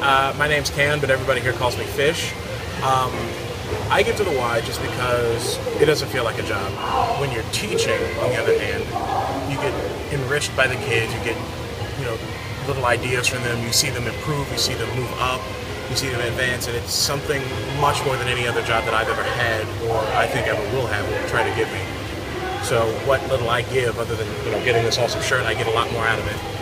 Uh, my name's Kayaun, but everybody here calls me Fish. Um, I get to the Y just because it doesn't feel like a job. When you're teaching, on the other hand, you get enriched by the kids. You get, you know, little ideas from them. You see them improve. You see them move up. You see them advance, and it's something much more than any other job that I've ever had, or I think ever will have, will try to give me. So what little I give, other than you know getting this awesome shirt, I get a lot more out of it.